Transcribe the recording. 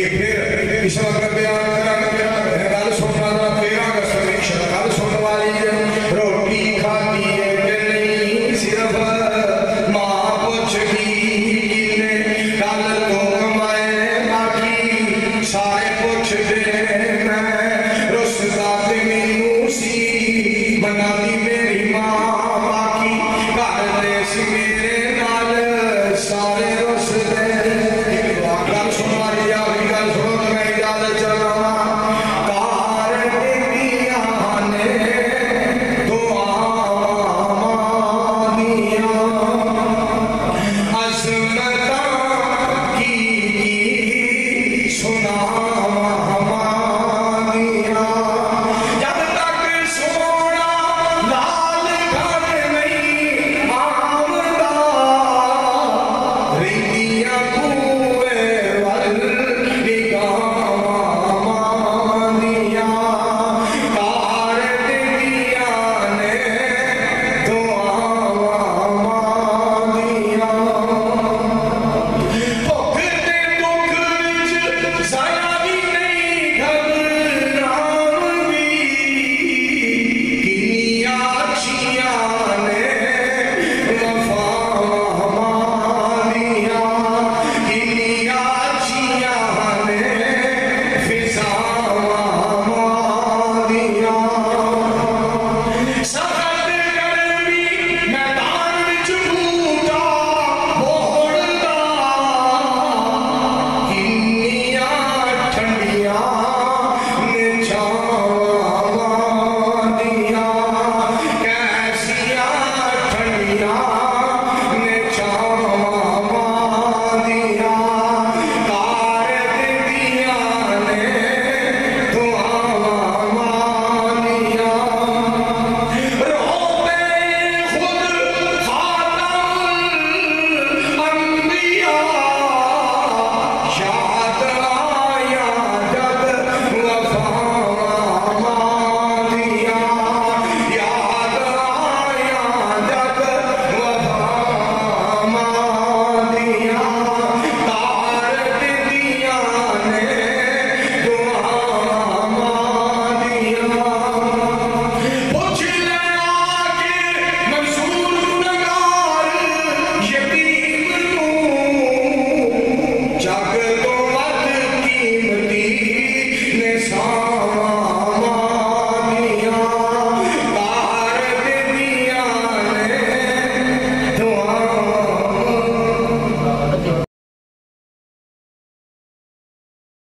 que ter, me chama campeão. Gracias.